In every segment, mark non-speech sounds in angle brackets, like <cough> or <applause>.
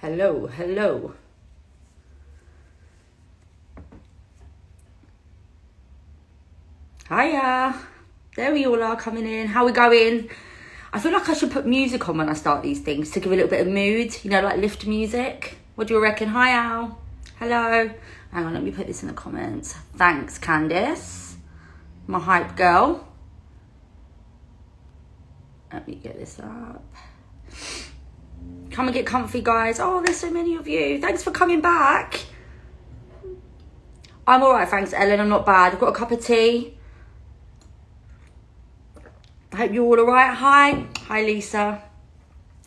Hello, hello. Hiya. There we all are coming in. How we going? I feel like I should put music on when I start these things to give a little bit of mood, you know, like lift music. What do you reckon? Hi, Al. Hello. Hang on, let me put this in the comments. Thanks, Candice. My hype girl. Let me get this up. Come and get comfy, guys. Oh, there's so many of you. Thanks for coming back. I'm all right, thanks, Ellen. I'm not bad. I've got a cup of tea. I hope you're all all right. Hi. Hi, Lisa.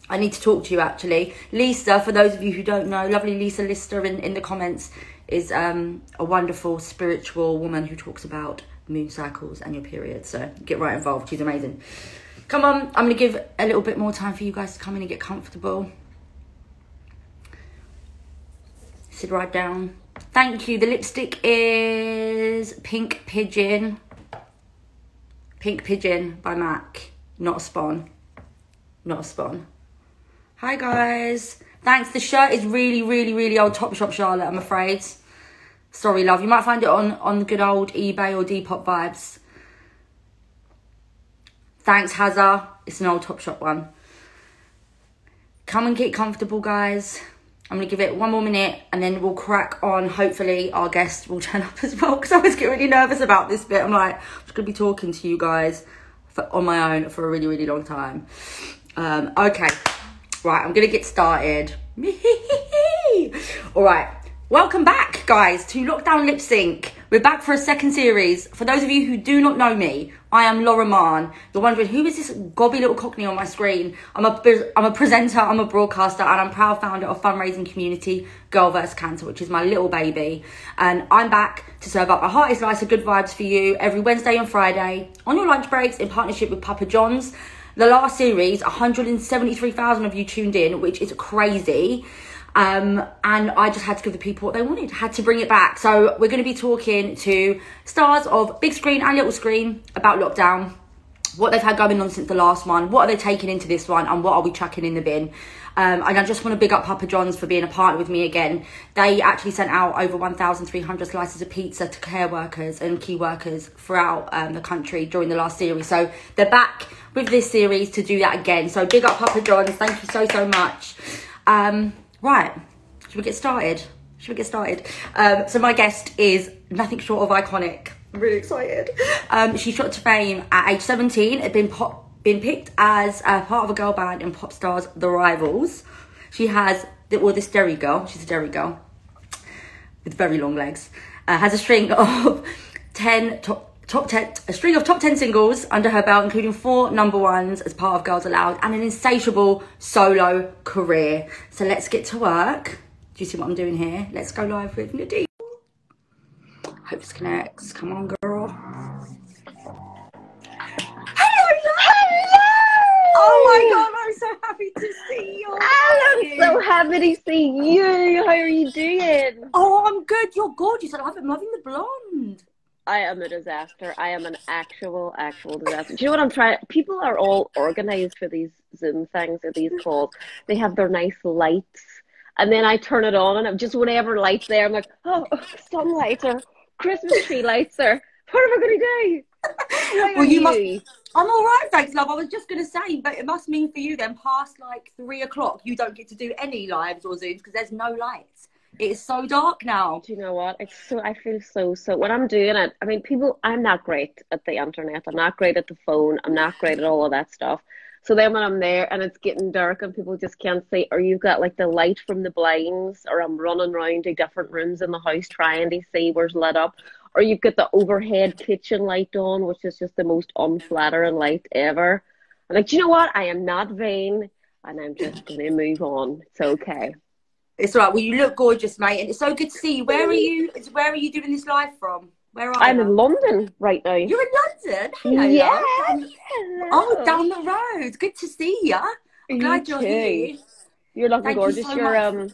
I need to talk to you, actually. Lisa, for those of you who don't know, lovely Lisa Lister in, in the comments is um, a wonderful spiritual woman who talks about moon cycles and your period. So get right involved. She's amazing. Come on, I'm going to give a little bit more time for you guys to come in and get comfortable. Sit right down. Thank you. The lipstick is Pink Pigeon. Pink Pigeon by MAC. Not a spawn. Not a spawn. Hi, guys. Thanks. The shirt is really, really, really old Topshop Charlotte, I'm afraid. Sorry, love. You might find it on, on the good old eBay or Depop vibes. Thanks, Hazza. It's an old Topshop one. Come and get comfortable, guys. I'm going to give it one more minute and then we'll crack on. Hopefully, our guest will turn <laughs> up as well because I always get really nervous about this bit. I'm like, I'm just going to be talking to you guys for, on my own for a really, really long time. Um, okay, right, I'm going to get started. <laughs> All right, welcome back, guys, to Lockdown Lip Sync. We're back for a second series. For those of you who do not know me, I am Lauren Mahon. You're wondering who is this gobby little cockney on my screen? I'm a I'm a presenter, I'm a broadcaster, and I'm proud founder of fundraising community Girl vs Cancer, which is my little baby. And I'm back to serve up a heart is nice of good vibes for you every Wednesday and Friday on your lunch breaks in partnership with Papa John's. The last series, 173,000 of you tuned in, which is crazy. Um, and I just had to give the people what they wanted, had to bring it back. So we're going to be talking to stars of big screen and little screen about lockdown, what they've had going on since the last one, what are they taking into this one, and what are we chucking in the bin. Um, and I just want to big up Papa John's for being a partner with me again. They actually sent out over 1,300 slices of pizza to care workers and key workers throughout um, the country during the last series. So they're back with this series to do that again. So big up Papa John's. Thank you so, so much. Um, Right, should we get started? Should we get started? Um, so my guest is nothing short of iconic. I'm really excited. Um, she shot to fame at age 17, had been pop, been picked as a part of a girl band in Popstars The Rivals. She has, well, this Derry girl, she's a Derry girl with very long legs, uh, has a string <laughs> of 10 top top 10 a string of top 10 singles under her belt including four number ones as part of girls aloud and an insatiable solo career so let's get to work do you see what i'm doing here let's go live with nadine hope this connects come on girl Hello! hello Oh my god, I'm so happy to see you. I'm so happy to see you. How are you doing? Oh, I'm good. You're gorgeous. I'm loving the blonde. I am a disaster. I am an actual, actual disaster. Do you know what I'm trying? People are all organized for these Zoom things or these calls. They have their nice lights, and then I turn it on, and I'm just whatever lights there. I'm like, oh, sunlight or Christmas tree lights or what am I going to do? well, you, you must. I'm all right, thanks, love. I was just going to say, but it must mean for you then, past like three o'clock, you don't get to do any lives or Zooms because there's no lights. It is so dark now. Do you know what? It's so I feel so so when I'm doing it. I mean, people. I'm not great at the internet. I'm not great at the phone. I'm not great at all of that stuff. So then when I'm there and it's getting dark and people just can't see, or you've got like the light from the blinds, or I'm running around to different rooms in the house trying to see where's lit up, or you've got the overhead kitchen light on, which is just the most unflattering light ever. I'm like, do you know what? I am not vain, and I'm just gonna move on. It's okay. It's all right. Well, you look gorgeous, mate, and it's so good to see you. Where are you? Where are you doing this live from? Where are I'm you? in London right now. You're in London? Hello, yeah. Hello. Oh, down the road. Good to see you. I'm glad you are here. You're looking Thank gorgeous. You so your much. um,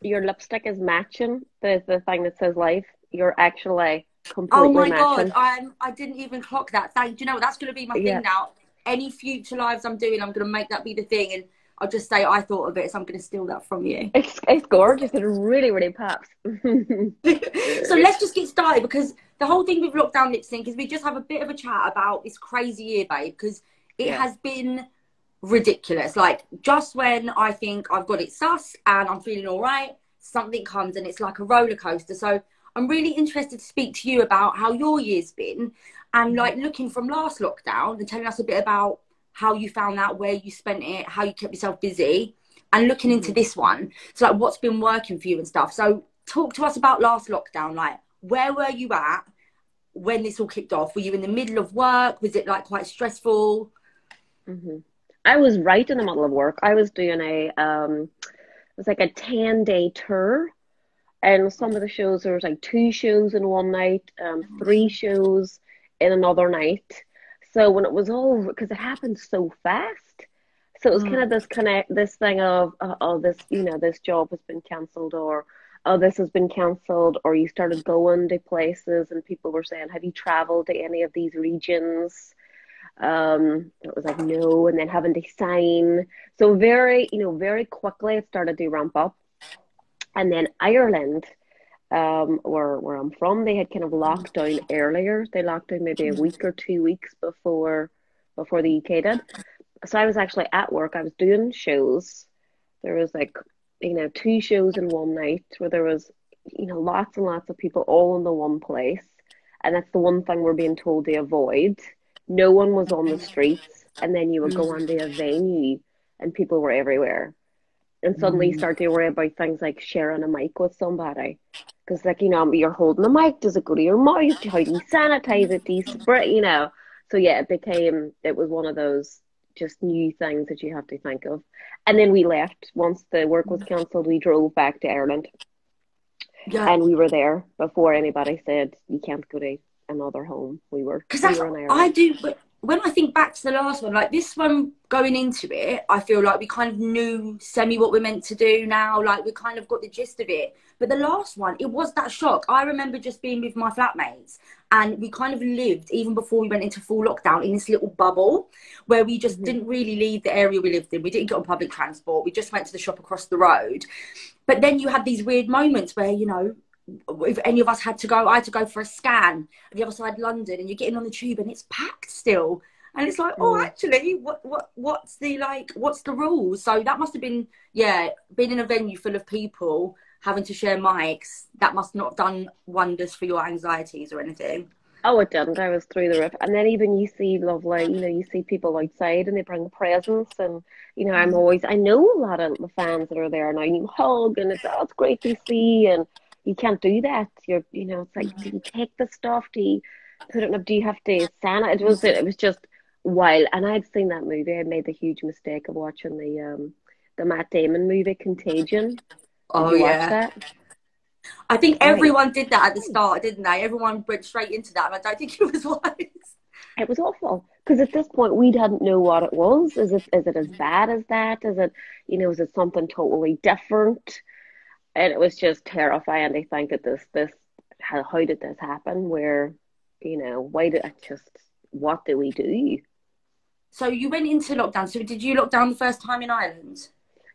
your lipstick is matching the the thing that says life. You're actually completely Oh my matching. god, I'm. I didn't even clock that. Thank. You know what? That's going to be my Yeah. thing now. Any future lives I'm doing, I'm going to make that be the thing and. I'll just say I thought of it, so I'm going to steal that from you. It's, it's gorgeous. It really, really pops. <laughs> <laughs> so let's just get started because the whole thing with lockdown lip sync is we just have a bit of a chat about this crazy year, babe, because it yeah. has been ridiculous. Like just when I think I've got it sus and I'm feeling all right, something comes and it's like a roller coaster. So I'm really interested to speak to you about how your year's been and mm-hmm. like looking from last lockdown and telling us a bit about how you found out where you spent it, how you kept yourself busy, and looking into mm-hmm. this one. So like what's been working for you and stuff. So talk to us about last lockdown. Like where were you at when this all kicked off? Were you in the middle of work? Was it like quite stressful? Mm-hmm. I was right in the middle of work. I was doing a um, it was like a ten day tour, and some of the shows there was like two shows in one night, um, three shows in another night. So when it was over, because it happened so fast, so it was mm. kind of this connect, this thing of uh, oh this you know this job has been cancelled or oh this has been cancelled or you started going to places and people were saying have you traveled to any of these regions um, it was like no, and then having to sign. So very, you know, very quickly it started to ramp up. And then Ireland, um, where where I'm from, they had kind of locked down earlier. They locked down maybe a week or two weeks before before the UK did. So I was actually at work. I was doing shows. There was like, you know, two shows in one night where there was, you know, lots and lots of people all in the one place. And that's the one thing we're being told to avoid no one was on the streets and then you would go onto a venue and people were everywhere and suddenly you mm. start to worry about things like sharing a mic with somebody because like you know you're holding the mic does it go to your mouth how do you sanitize it do you spray you know so yeah it became it was one of those just new things that you have to think of and then we left once the work was cancelled we drove back to ireland yeah. and we were there before anybody said you can't go to another home. We were because we I do. But when I think back to the last one, like this one going into it, I feel like we kind of knew semi what we're meant to do now. Like we kind of got the gist of it. But the last one, it was that shock. I remember just being with my flatmates and we kind of lived even before we went into full lockdown in this little bubble where we just mm-hmm. didn't really leave the area we lived in. We didn't get on public transport. We just went to the shop across the road. But then you had these weird moments where, you know, if any of us had to go, I had to go for a scan at the other side of London, and you're getting on the tube and it's packed still, and it's like, oh, mm. oh, actually, what, what, what's the like, what's the rules? So that must have been, yeah, being in a venue full of people having to share mics. That must not have done wonders for your anxieties or anything. Oh, it didn't. I was through the roof. And then even you see lovely, you know, you see people outside and they bring presents. And, you know, I'm mm. always, I know a lot of the fans that are there now. And you hug and it's, oh, it's great to see. And, you can't do that. You're, you know, it's like, do you take the stuff? Do you put it up? Do you have to sanitize? It was, it was just wild. And I'd seen that movie. I made the huge mistake of watching the, um, the Matt Damon movie Contagion. Did oh yeah. I think everyone did that at the start, didn't they? Everyone went straight into that, and I don't think <laughs> it was wise. It was awful because at this point we didn't know what it was. Is it is it as bad as that? Is it you know is it something totally different? And it was just terrifying to think that this this how how did this happen? Where you know why did I just what do we do? So you went into lockdown. So did you lock down the first time in Ireland?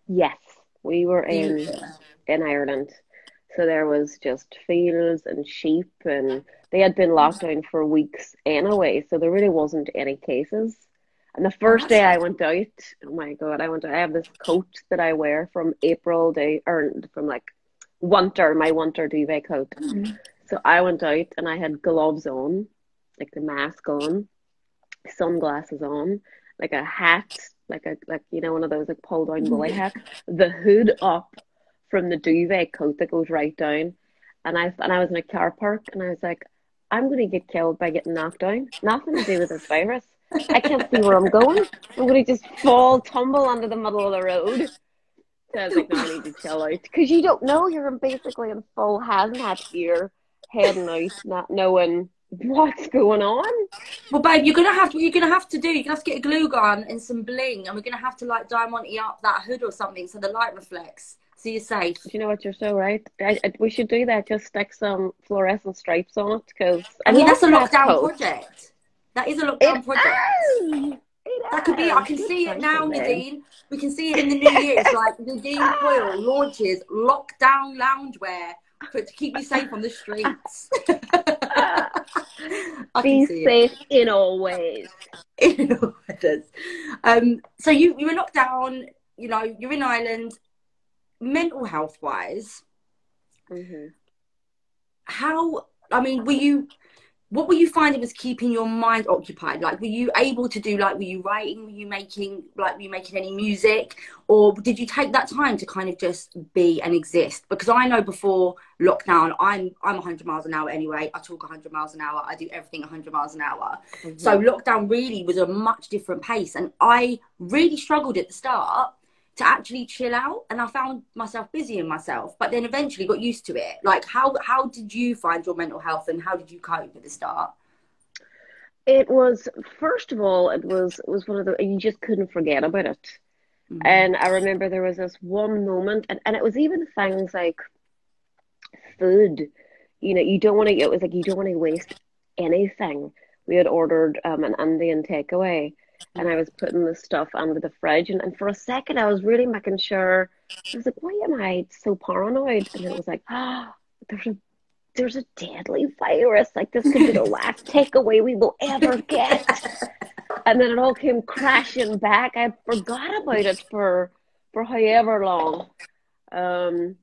Yes, we were in yeah. in Ireland. So there was just fields and sheep, and they had been locked down for weeks anyway. So there really wasn't any cases. And the first day I went out, oh my god, I went. Out, I have this coat that I wear from April to or from like winter, my winter duvet coat. Mm-hmm. So I went out and I had gloves on, like the mask on, sunglasses on, like a hat, like a like you know one of those like pull down woolly mm-hmm. hat, the hood up from the duvet coat that goes right down. And I and I was in a car park and I was like, I'm gonna get killed by getting knocked down. Nothing to do with this virus. I can't see where I'm going. I'm going to just fall, tumble under the middle of the road. So I was like, no, I need to chill out. Because you don't know. You're basically in full hazmat gear, heading out, not knowing what's going on. Well, babe, you're gonna have to. You're gonna have to do. You're gonna have to get a glue gun and some bling, and we're gonna have to like diamond up that hood or something so the light reflects. So you're safe. You know what? You're so right. I, I, we should do that. Just stick some fluorescent stripes on it because I mean that's a lockdown project. That is a lockdown it project. Is. That could be. I can see it now, Nadine. We can see it in the new year. It's like <laughs> Nadine Coyle launches lockdown loungewear for to keep you safe on the streets. <laughs> be safe it. in all ways. <laughs> In all ways. Um, so you you were locked down. You know, you're in Ireland. Mental health wise, mm-hmm. how? I mean, were you? What were you finding was keeping your mind occupied? Like were you able to do like were you writing? Were you making like were you making any music? Or did you take that time to kind of just be and exist? Because i know before lockdown i'm i'm 100 miles an hour anyway. I talk 100 miles an hour. I do everything 100 miles an hour. Mm-hmm. so lockdown really was a much different pace. And i really struggled at the start to actually chill out and I found myself busy in myself but then eventually got used to it. Like how how did you find your mental health and how did you cope at the start? It was first of all it was it was one of the you just couldn't forget about it. Mm-hmm. and I remember there was this one moment and, and it was even things like food. You know you don't want to it was like you don't want to waste anything. We had ordered um, an Indian takeaway and I was putting the stuff under the fridge. And, and for a second, I was really making sure. I was like, why am I so paranoid? And it was like, ah, oh, there's a there's a deadly virus. Like this could be the last <laughs> takeaway we will ever get. and then it all came crashing back. I forgot about it for for however long. Um,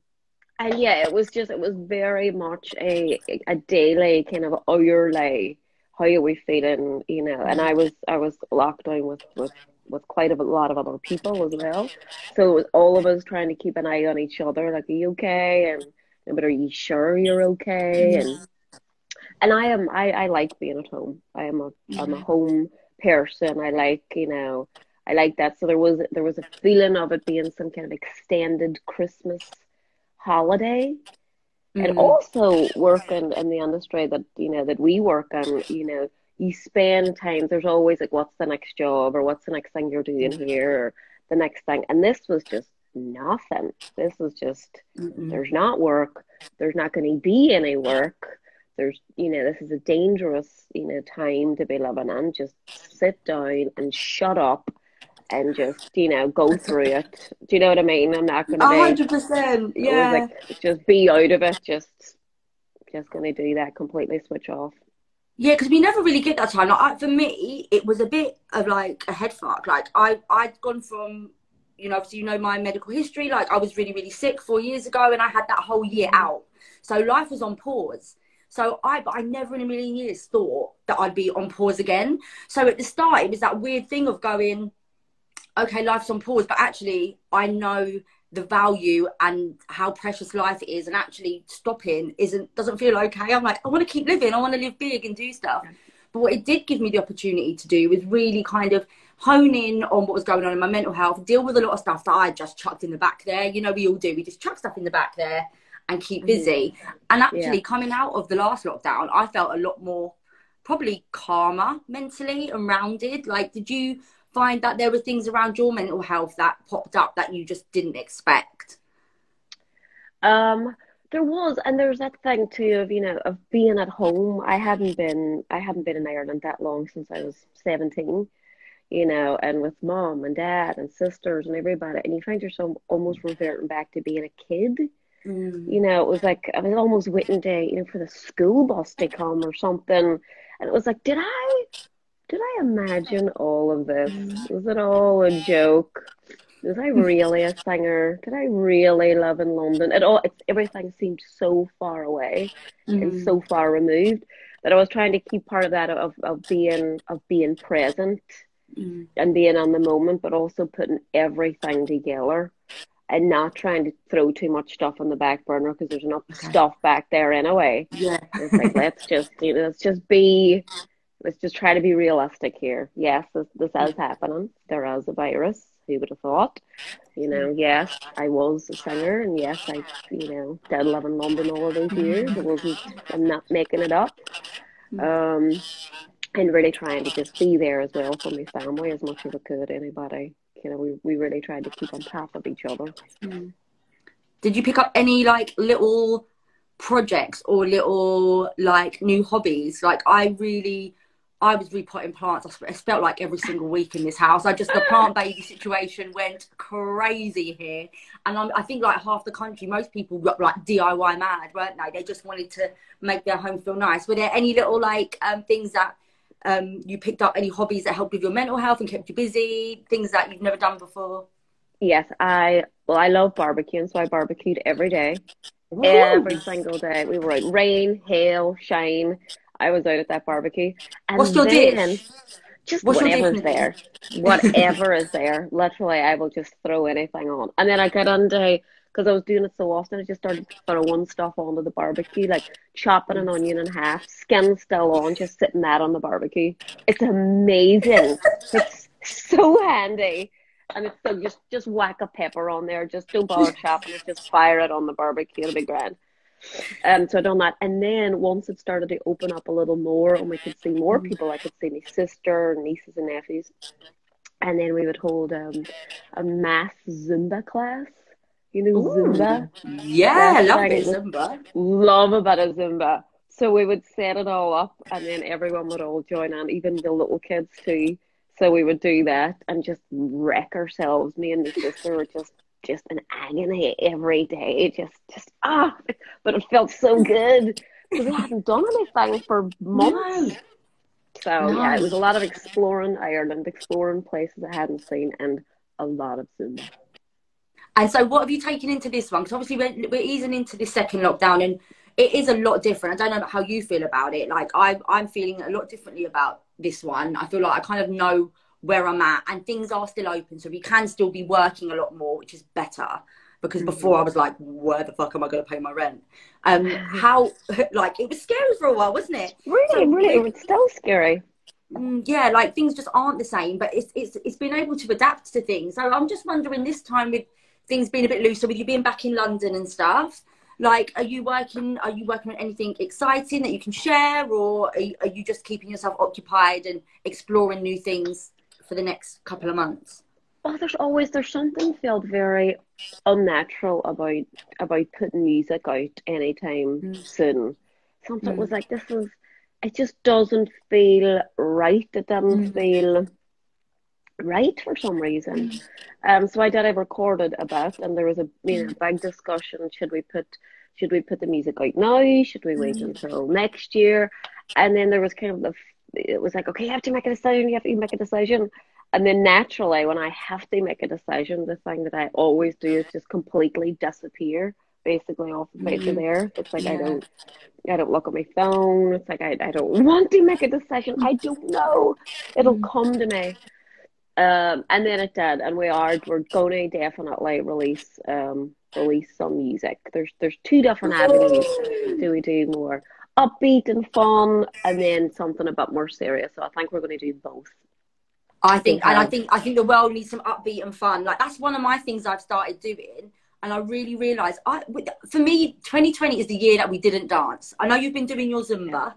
and yeah, it was just it was very much a a daily kind of hourly how are we feeling you know and i was i was locked down with with with quite a lot of other people as well. So it was all of us trying to keep an eye on each other like are you okay? And but are you sure you're okay? Mm-hmm. And and i am i i like being at home. I am a i'm a mm-hmm. home person. I like you know i like that. So there was there was a feeling of it being some kind of extended christmas holiday mm-hmm. and also working in the industry that you know that we work in you know you spend time there's always like what's the next job or what's the next thing you're doing mm-hmm. here or the next thing and this was just nothing this was just mm-hmm. there's not work there's not going to be any work there's you know this is a dangerous you know time to be living in just sit down and shut up and just you know go through it. Do you know what I mean? I'm not to. hundred percent. Yeah. Like, just be out of it. Just just going to do that. Completely switch off. Yeah, because we never really get that time. Like I, for me, it was a bit of like a head fuck. Like I, I'd gone from, you know, obviously you know my medical history. Like I was really, really sick four years ago, and I had that whole year mm. out. So life was on pause. So I, but I never in a million years thought that I'd be on pause again. So at the start, it was that weird thing of going, okay, life's on pause, but actually, I know the value and how precious life is, and actually stopping isn't doesn't feel okay. I'm like, I want to keep living. I want to live big and do stuff. But what it did give me the opportunity to do was really kind of hone in on what was going on in my mental health, deal with a lot of stuff that I just chucked in the back there. You know, we all do. We just chuck stuff in the back there and keep mm-hmm. busy. And actually, yeah. coming out of the last lockdown, I felt a lot more probably calmer mentally and rounded. Like, did you find that there were things around your mental health that popped up that you just didn't expect? Um, there was, and there's that thing too of you know of being at home. I hadn't been I hadn't been in Ireland that long since I was seventeen, you know, and with mom and dad and sisters and everybody, and you find yourself almost reverting back to being a kid. Mm. You know, it was like I was almost waiting to you know for the school bus to come or something, and it was like, did I did I imagine all of this? Was it all a joke? Was I really a singer? Did I really live in London? It all it's, everything seemed so far away mm. and so far removed that I was trying to keep part of that of, of being of being present mm. and being on the moment, but also putting everything together and not trying to throw too much stuff on the back burner because there's enough okay. stuff back there anyway. Yeah, it's like <laughs> let's just you know, let's just be let's just try to be realistic here. Yes, this, this is happening. There is a virus. Who would have thought? You know, yes, I was a singer, and yes, I, you know, did live in London all of those mm-hmm. years. It wasn't. I'm not making it up. Mm-hmm. Um, and really trying to just be there as well for my family as much as I could. Anybody, you know, we we really tried to keep on top of each other. Mm-hmm. Did you pick up any like little projects or little like new hobbies? Like I really I was repotting plants. It felt like every single week in this house. I just the plant <laughs> baby situation went crazy here, and I'm, I think like half the country, most people were like DIY mad, weren't they? They just wanted to make their home feel nice. Were there any little like um, things that um, you picked up? Any hobbies that helped with your mental health and kept you busy? Things that you've never done before? Yes, I well, I love barbecuing, so I barbecued every day, Ooh. every single day. We were out rain, hail, shine. I was out at that barbecue. And What's your dish? Just What's whatever's there. Whatever is <laughs> there. Literally, I will just throw anything on. And then I got into, because I was doing it so often, I just started throwing stuff onto the barbecue, like chopping an onion in half, skin still on, just sitting that on the barbecue. It's amazing. it's so handy. And it's so just just whack a pepper on there, just don't bother chopping it, just fire it on the barbecue, it'll be grand. Um, so I done that, and then once it started to open up a little more, and we could see more mm. people, I could see my sister, nieces, and nephews, and then we would hold um, a mass Zumba class. You know Ooh. Zumba? Yeah, That's love like, Zumba. Love a bit Zumba. So we would set it all up, and then everyone would all join in, even the little kids too. So we would do that and just wreck ourselves. Me and my sister were just just an agony every day. It just, just ah, but it felt so good because we hadn't done anything for months. So yeah, it was a lot of exploring Ireland, exploring places I hadn't seen, and a lot of Zumba. And so, what have you taken into this one? Because obviously, we're, we're easing into the second lockdown, and it is a lot different. I don't know how you feel about it. Like I, I'm feeling a lot differently about this one. I feel like I kind of know where I'm at, and things are still open, so we can still be working a lot more, which is better. Because mm-hmm. before I was like, where the fuck am I going to pay my rent? Um, how <laughs> like it was scary for a while, wasn't it? Really, so, really, it was still scary. Mm, yeah, like things just aren't the same, but it's it's it's been able to adapt to things. So I'm just wondering this time with things being a bit looser, with you being back in London and stuff. Like, are you working? Are you working on anything exciting that you can share, or are you, are you just keeping yourself occupied and exploring new things for the next couple of months? Well, there's always there's something felt very unnatural about about putting music out anytime mm. soon. Something mm. was like this is it just doesn't feel right. It doesn't mm. feel right for some reason. Mm. Um, so I did. I recorded a bit, and there was a you know mm. big discussion. Should we put should we put the music out now? Should we wait mm. until next year? And then there was kind of the it was like, okay, you have to make a decision, you have to make a decision. And then naturally, when I have to make a decision, the thing that I always do is just completely disappear, basically off the face mm-hmm. of there. It's like yeah. I don't, I don't look at my phone. It's like I, I don't <laughs> want to make a decision. I don't know. It'll mm-hmm. come to me. Um, and then it did, and we are we're going to definitely release um release some music. There's there's two different avenues. Do we do more? Upbeat and fun, and then something a bit more serious. So I think we're going to do both. I think, and I think, I think the world needs some upbeat and fun. Like that's one of my things I've started doing, and I really realise, I for me, 2020 is the year that we didn't dance. I know you've been doing your Zumba, yeah.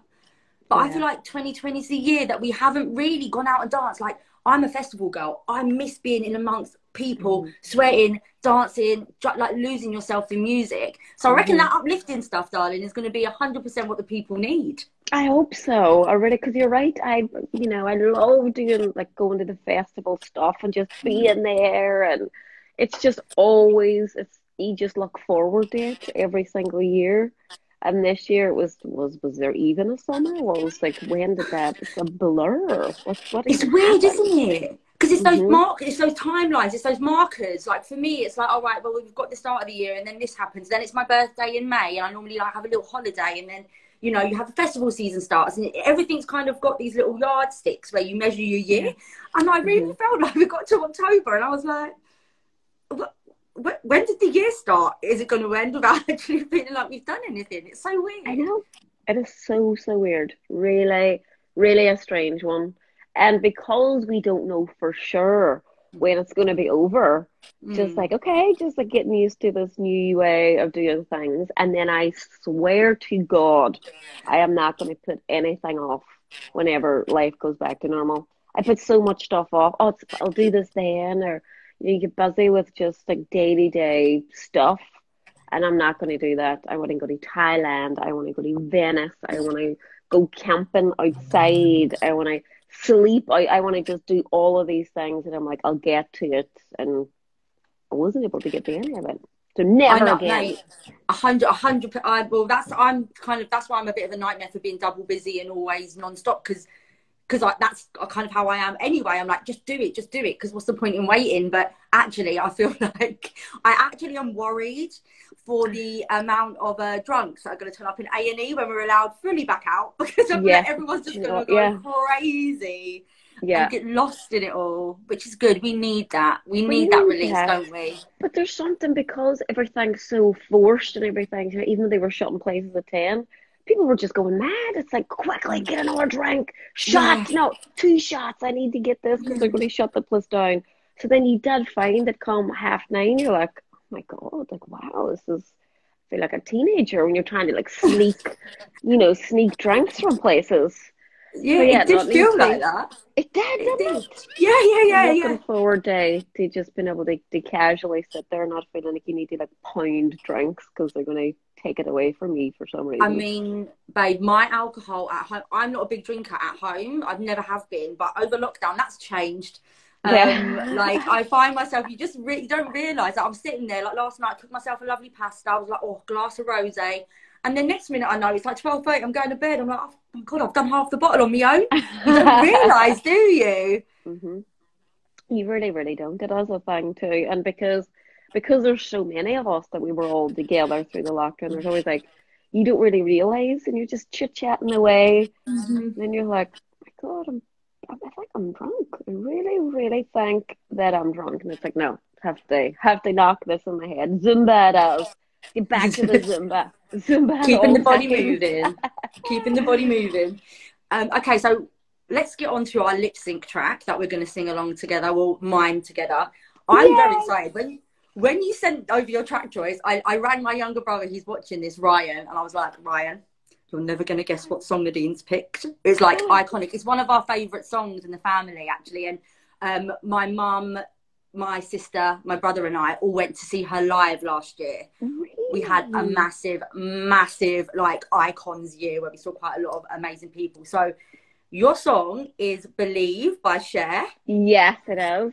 but yeah. I feel like 2020 is the year that we haven't really gone out and danced. Like I'm a festival girl. I miss being in amongst people, mm. sweating, dancing, like losing yourself in music. So I reckon mm. that uplifting stuff, darling, is going to be hundred percent what the people need. I hope so. I really, because you're right. I, you know, I love doing like going to the festival stuff and just being there, and it's just always it's you just look forward to it every single year. And this year it was was was there even a summer? Well, it was like when did that? It's a blur. What what? It's weird, isn't it? Because it's those mm-hmm. mark, it's those timelines, it's those markers. Like for me, it's like, all right, well, we've got the start of the year, and then this happens. Then it's my birthday in May, and I normally like have a little holiday, and then you know you have the festival season starts, and everything's kind of got these little yardsticks where you measure your year. And I really mm-hmm. felt <laughs> like we got to October, and I was like, what? When did the year start? Is it going to end without <laughs> actually feeling like we've done anything? It's so weird. I know. It is so, so weird. Really, really a strange one. And because we don't know for sure when it's going to be over, mm. just like, okay, just like getting used to this new way of doing things. And then I swear to God, I am not going to put anything off whenever life goes back to normal. I put so much stuff off. Oh, I'll do this then, or you get busy with just like day day stuff. And I'm not going to do that. I want to go to Thailand. I want to go to Venice. I want to go camping outside. I want to sleep. I, I want to just do all of these things, and I'm like, I'll get to it, and I wasn't able to get to any of it. So never know, again. mate. A hundred, a hundred. I, well, that's I'm kind of that's why I'm a bit of a nightmare for being double busy and always non-stop because because that's kind of how I am anyway. I'm like, just do it, just do it. Because what's the point in waiting? But actually, I feel <laughs> like I actually am worried for the amount of uh, drunks that are going to turn up in A and E when we're allowed fully back out <laughs> because Yeah. like everyone's just going to go yeah. crazy Yeah. and get lost in it all, which is good. We need that. We We need that release, don't we? But there's something because everything's so forced and everything, even though they were shutting places at 10, people were just going mad. It's like, quickly mm. get another drink. Shot. No, two shots. I need to get this because they're going to mm. shut the place down. So then you did find that come half nine, you're like, oh my God, like, wow, this is, I feel like a teenager when you're trying to like sneak, you know, sneak drinks from places. Yeah, yeah, it did feel like that. It did, It didn't it? Yeah, yeah, yeah, I'm yeah. looking forward eh, to, to just being able to, to casually sit there and not feeling like you need to like pound drinks because they're going to take it away from me for some reason. I mean, babe, my alcohol at home, I'm not a big drinker at home. I've never have been, but over lockdown, that's changed. Um, Yeah. like I find myself, you just re- you don't realise that I'm sitting there. Like last night, I cooked myself a lovely pasta. I was like, oh, glass of rosé. And then next minute, I know it's like twelve thirty. I'm going to bed. I'm like, oh my god, I've done half the bottle on my own. <laughs> You don't realise, do you? hmm You really, really don't. It is a thing too, and because because there's so many of us that we were all together through the lockdown, there's always like you don't really realize, and you're just chit chatting away, and then you're like, my God, I'm, I think I'm drunk. I really, really think that I'm drunk, and it's like, no, have to have to knock this in my head. Zumba it is. Get back to the <laughs> Zumba. Zumba. keeping the body moving keeping the body moving um okay so let's get on to our lip sync track that we're going to sing along together we'll mime together i'm very excited when when you sent over your track choice I, I rang my younger brother he's watching this ryan and i was like ryan you're never going to guess what song nadine's picked it's like Oh. iconic it's one of our favorite songs in the family actually and um my mum my sister my brother and i all went to see her live last year we had a massive, massive like icons year where we saw quite a lot of amazing people. So your song is Believe by Cher. Yes, it is.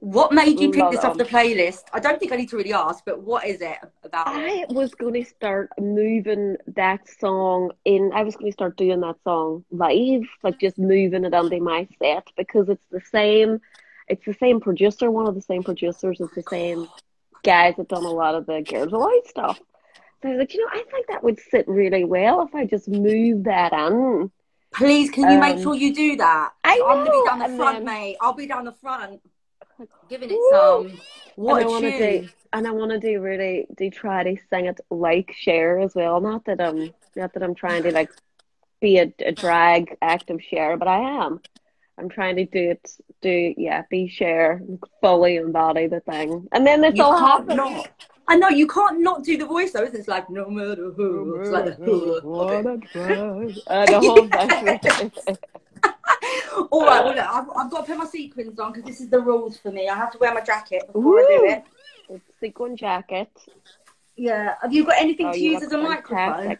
What made you pick Love this off the playlist? I don't think I need to really ask, but what is it about? I was going to start moving that song in. I was going to start doing that song live, like just moving it onto my set because it's the same. It's the same producer, one of the same producers. It's the same guys that done a lot of the Girls Aloud stuff. So I was like, you know, I think that would sit really well if I just move that in. Please, can you make Um, sure you do that? I I'm gonna be down the front, then- mate. I'll be down the front, giving it Woo! some. What and I a want to do, and I want to do really do try to sing it like Cher as well. Not that I'm, not that I'm trying to like be a, a drag active Cher, but I am. I'm trying to do it, do yeah, be Cher, fully embody the thing, and then it's You all can't I know you can't not do the voice though. It's like no matter who. It's like the who <laughs> of it. <laughs> Uh, the <laughs> whole thing. <laughs> All right, well, look, I've, I've got to put my sequins on because this is the rules for me. I have to wear my jacket before I do it. It's sequin jacket. Yeah. Have you got anything Oh, to use as a microphone?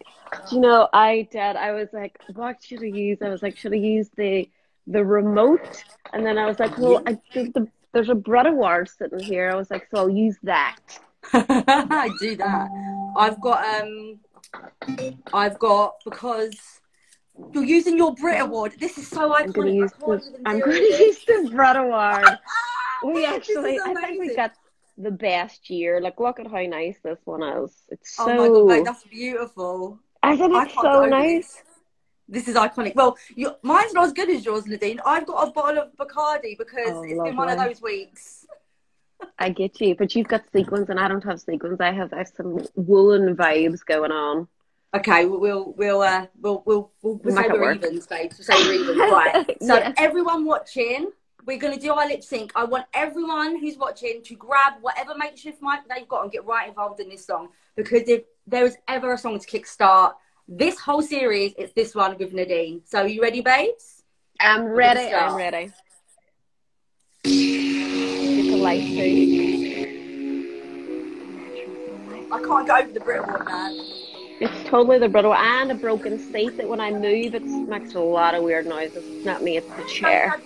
Do you know, I did. I was like, what should I use? I was like, should I use the the remote? And then I was like, well, I think the, there's a Brit Award sitting here. I was like, so I'll use that. <laughs> I do that. I've got um, I've got because you're using your Brit Award. This is so iconic. I'm gonna use I the, I'm going <laughs> to use the Brit Award. <laughs> We actually, I think we got the best year. Like, look at how nice this one is. It's so, Oh my god, that's beautiful. I it can't so nice? this. This is iconic. Well, you, mine's not as good as yours, Nadine. I've got a bottle of Bacardi because Oh, it's been one of those weeks. I get you, but you've got sequins and I don't have sequins. I have, I have some woolen vibes going on. Okay, we'll we'll we'll uh, we'll we'll, we'll, we'll Make say we're evens, babes. We'll say we're evens, right? So Yes. everyone watching, we're gonna do our lip sync. I want everyone who's watching to grab whatever makeshift mic they've got and get right involved in this song because if there is ever a song to kickstart this whole series, it's this one with Nadine. So are you ready, babes? I'm ready. I'm ready. Get the light too. I can't go over the Brit Award, man. It's totally the brittle and a broken seat that when I move it makes a lot of weird noises. It's not me, it's the chair.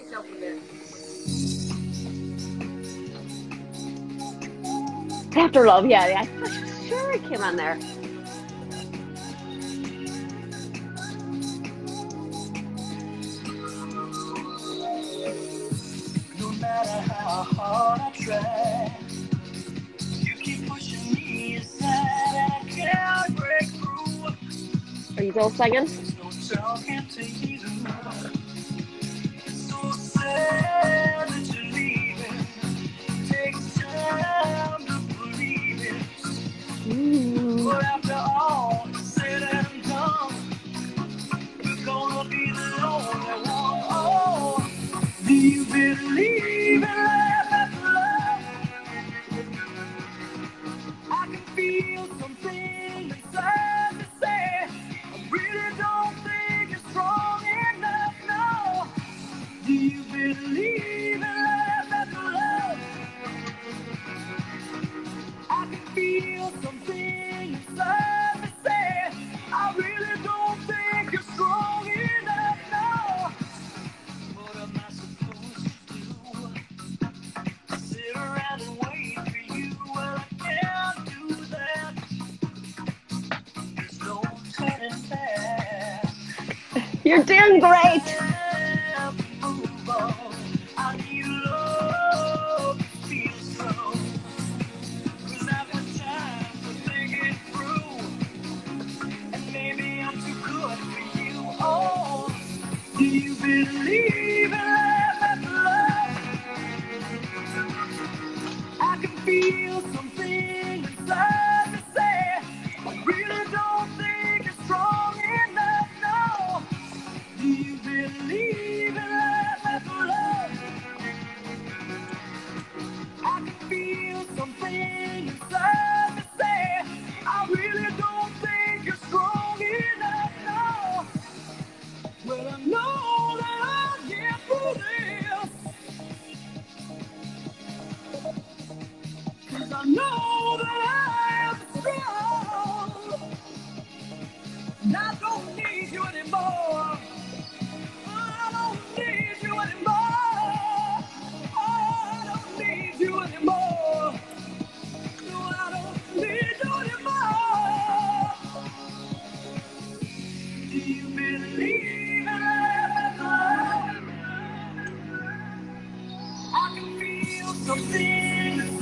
After love, yeah, yeah. Sure, it came on there. No matter how hard I try, through. Are you all singing? There's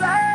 something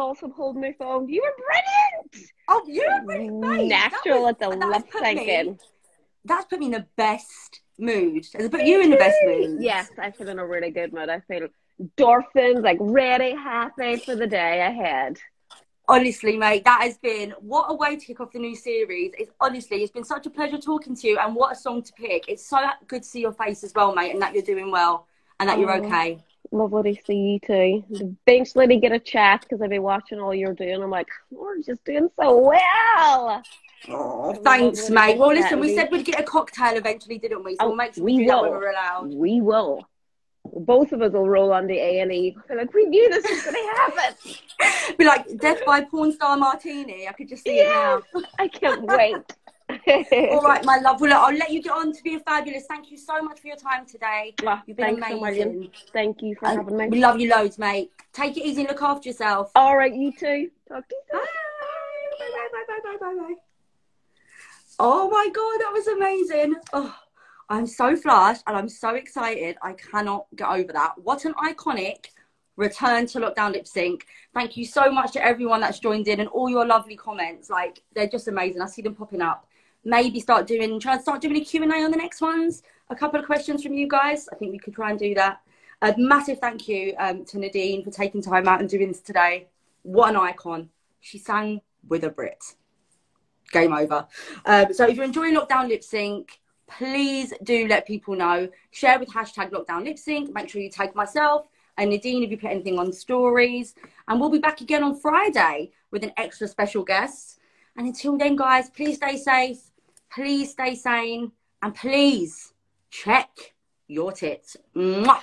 Also holding my phone. You were brilliant! Oh, you were really mate. Mm, natural was- at the lip syncing. That's put me in the best mood. Has it put you in the best mood? Yes, I feel in a really good mood. I feel endorphins, like ready, happy for the day ahead. Honestly, mate, that has been what a way to kick off the new series. It's honestly, it's been such a pleasure talking to you, and what a song to pick. It's so good to see your face as well, mate, and that you're doing well and that you're Oh. Lovely to see you too. Eventually to get a chat because I've been watching all you're doing. I'm like, we're just doing so well. Oh, thanks, mate. Well, listen, we said we'd get a cocktail eventually, didn't we? So Oh, we'll make sure we we that when will. we're allowed. We will. Both of us will roll on the A and E. Like we knew this was going to happen. <laughs> Be like death by porn star martini. I could just see Yeah. it now. <laughs> I can't wait. <laughs> All right, my love. Well, look, I'll let you get on to being fabulous. Thank you so much for your time today. Well, You've been amazing. Thank you for And having me. we love you loads, mate. Take it easy and look after yourself. All right, you too. Talk to you soon. Bye, bye, bye, bye, bye, bye, bye. Oh my god, that was amazing. Oh, I'm so flushed and I'm so excited. I cannot get over that. What an iconic return to lockdown lip sync. Thank you so much to everyone that's joined in and all your lovely comments. Like they're just amazing. I see them popping up. Maybe start doing try to start doing a Q&A on the next ones. A couple of questions from you guys. I think we could try and do that. A massive thank you um, to Nadine for taking time out and doing this today. What an icon. She sang with a Brit. Game over. Um, so if you're enjoying lockdown lip sync, please do let people know. Share with hashtag lockdown lip sync. Make sure you tag myself and Nadine if you put anything on stories. And we'll be back again on Friday with an extra special guest. And until then, guys, please stay safe, please stay sane, and please check your tits. Mwah!